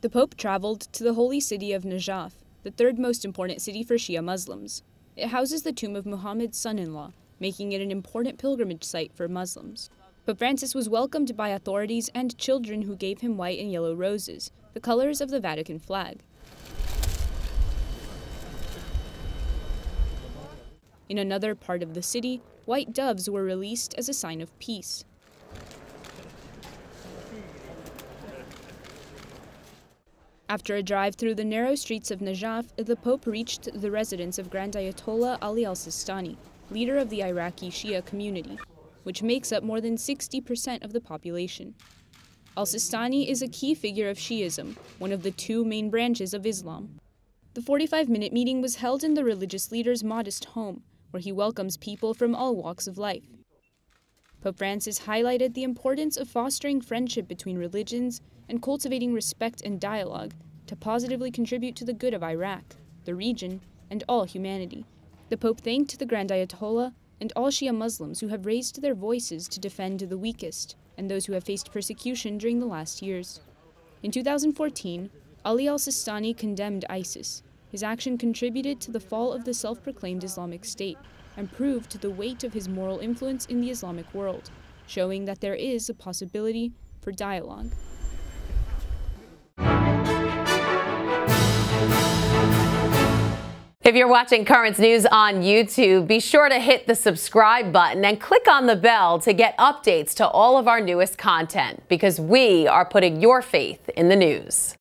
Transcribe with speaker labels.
Speaker 1: The Pope traveled to the holy city of Najaf, the third most important city for Shia Muslims. It houses the tomb of Muhammad's son in law, making it an important pilgrimage site for Muslims. Pope Francis was welcomed by authorities and children who gave him white and yellow roses, the colors of the Vatican flag. In another part of the city, white doves were released as a sign of peace. After a drive through the narrow streets of Najaf, the Pope reached the residence of Grand Ayatollah Ali al Sistani, leader of the Iraqi Shia community, which makes up more than 60% of the population. Al Sistani is a key figure of Shiism, one of the two main branches of Islam. The 45 minute meeting was held in the religious leader's modest home, where he welcomes people from all walks of life. Pope Francis highlighted the importance of fostering friendship between religions and cultivating respect and dialogue to positively contribute to the good of Iraq, the region, and all humanity. The Pope thanked the Grand Ayatollah and all Shia Muslims who have raised their voices to defend the weakest and those who have faced persecution during the last years. In 2014, Ali al Sistani condemned ISIS. His action contributed to the fall of the self proclaimed Islamic State and proved the weight of his moral influence in the Islamic world, showing that there is a possibility for dialogue.
Speaker 2: If you're watching Currents News on YouTube, be sure to hit the subscribe button and click on the bell to get updates to all of our newest content because we are putting your faith in the news.